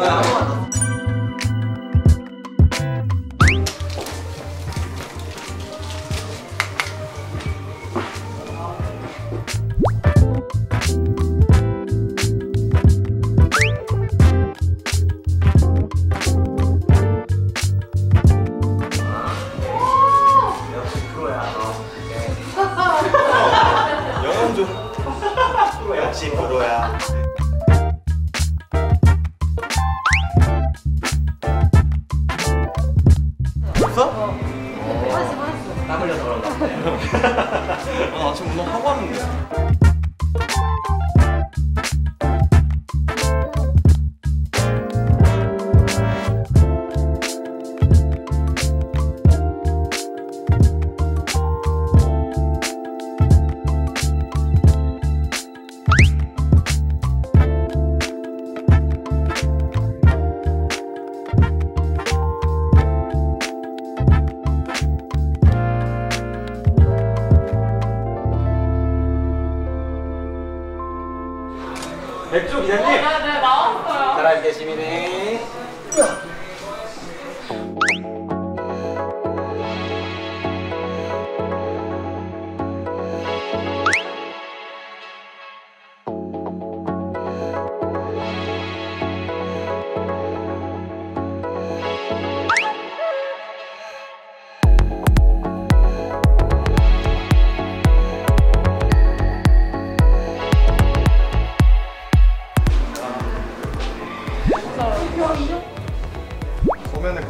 뭐야? 살 아있게 시민이 소면은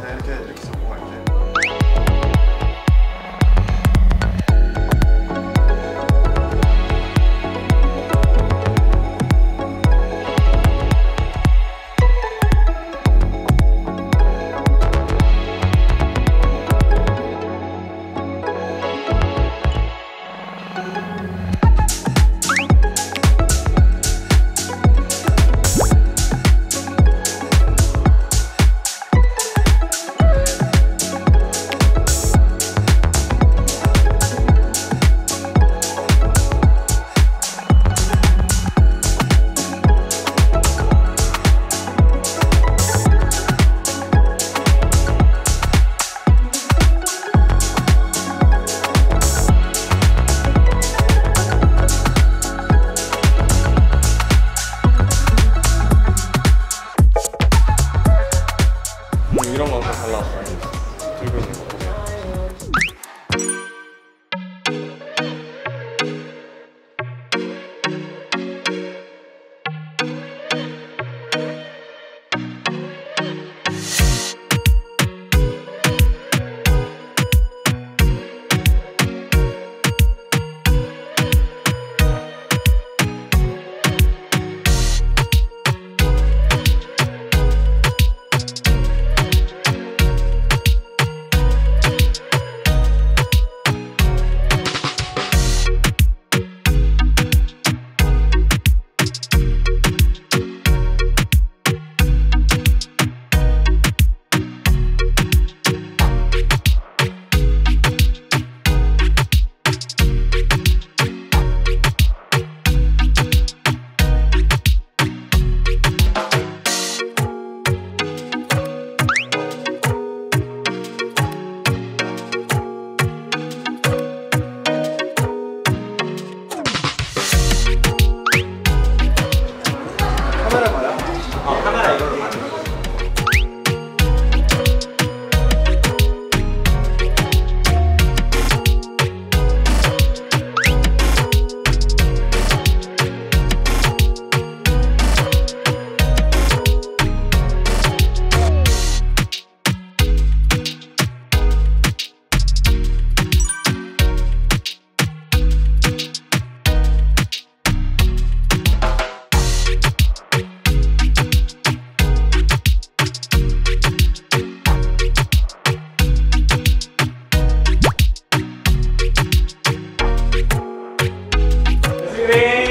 시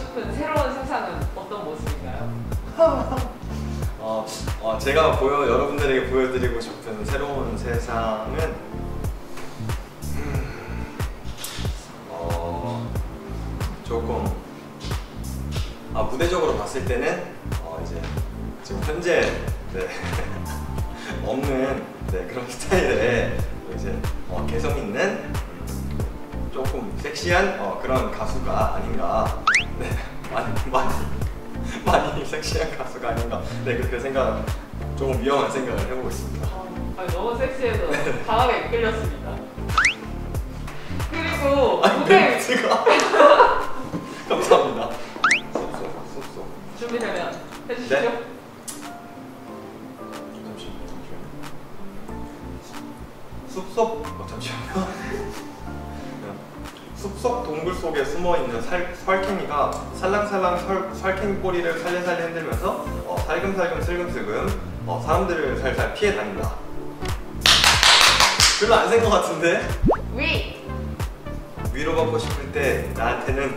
싶은 새로운 세상은 어떤 모습인가요? 어, 어, 제가 보여 여러분들에게 보여드리고 싶은 새로운 세상은 음, 어, 조금 아 무대적으로 봤을 때는 어, 이제 지금 현재 네, 없는 네, 그런 스타일의 이제 어, 개성 있는 음, 조금 섹시한 어, 그런 가수가 아닌가 네, 많이 많이 많이 섹시한 가수가 아닌가 네 그렇게 생각 조금 위험한 생각을 해보고 있습니다. 아니, 너무 섹시해서 강하게 이끌렸습니다. 그리고 아니 무대 멘트가 감사합니다. 쏙쏙 쏙쏙 준비되면 해주시죠. 네. 잠시만요. 숲속 어, 잠시만요. 속에 숨어 있는 살, 설캥이가 살랑살랑 설, 설캥 꼬리를 살려살려 흔들면서 어, 살금살금 슬금슬금 어, 사람들을 살살 피해 다닌다. 별로 안 센 것 같은데 위! 위로받고 싶을 때 나한테는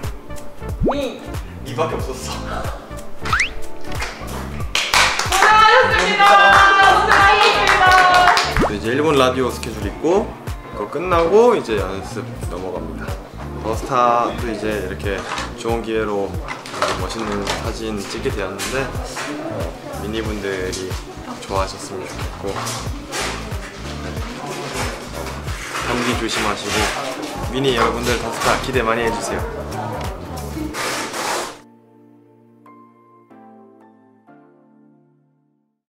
미! 니밖에 없었어. 고생하셨습니다! 고생하셨습니다! 이제 일본 라디오 스케줄 있고 그거 끝나고 이제 연습 넘어갑니다. 더스타도 이제 이렇게 좋은 기회로 멋있는 사진 찍게 되었는데 어, 미니분들이 좋아하셨으면 좋겠고 네. 감기 조심하시고 미니 여러분들 더스타 기대 많이 해주세요.